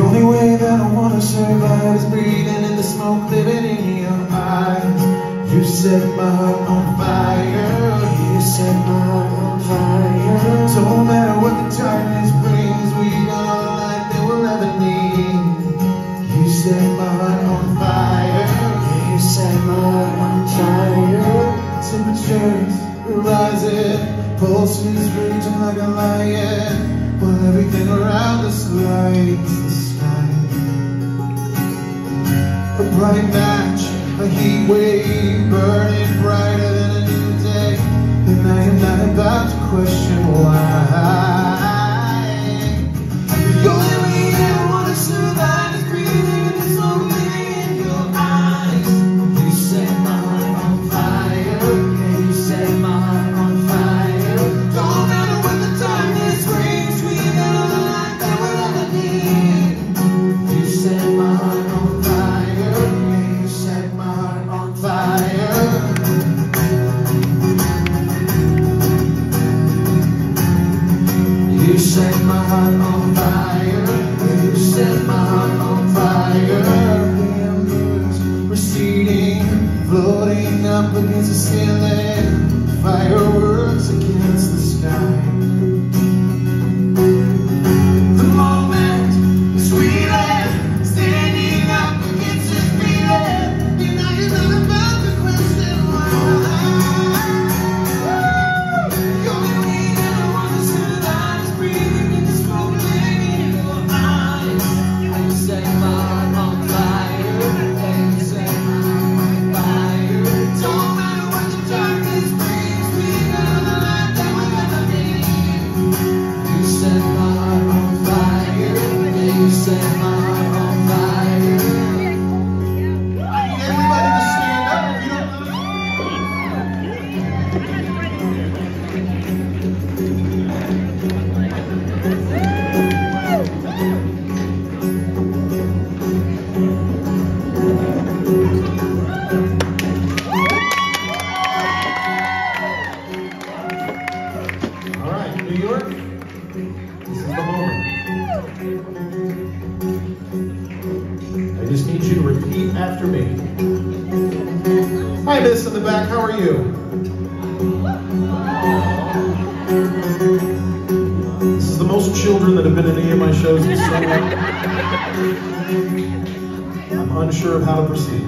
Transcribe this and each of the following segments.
The only way that I wanna survive is breathing in the smoke, living in your eyes. You set my heart on fire. You set my heart on fire. So no matter what the darkness brings, we got all the light that we'll ever need. You set my heart on fire. You set my heart on fire. Temperatures rising, pulses raging like a lion, while everything around us lights bright match, a heat wave, burning brighter than a new day, and I am not about to question set my heart on fire. You set my heart on fire. Embers receding, floating up against the ceiling. Fireworks against the sky. Need you to repeat after me. Hi, Miss in the back, how are you? This is the most children that have been in any of my shows in so long. I'm unsure of how to proceed.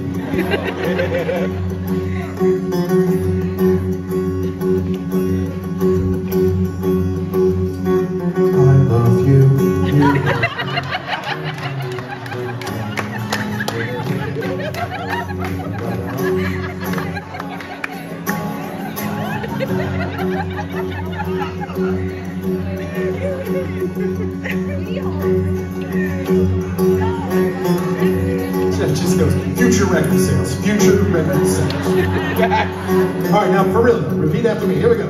Future record sales. All right, now for real, repeat after me. Here we go.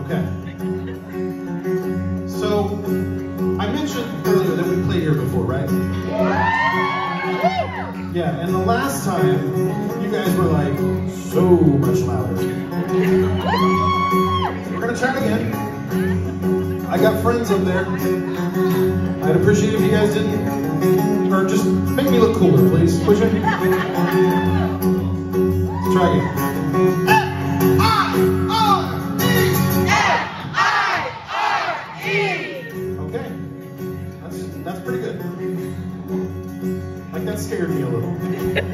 Okay. So, I mentioned earlier that we played here before, right? Yeah, and the last time, you guys were like so much louder. We're gonna try again. I got friends up there. I'd appreciate if you guys didn't, or just make me look cooler, please. Push it. Try again. Okay, that's that's pretty good. Like that scared me a little.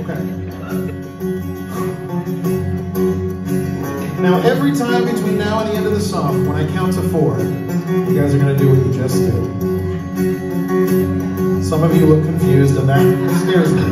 Okay. Now every time between now and the end of the song, when I count to four, you guys are gonna do what you just did. Some of you look confused, and that scares me.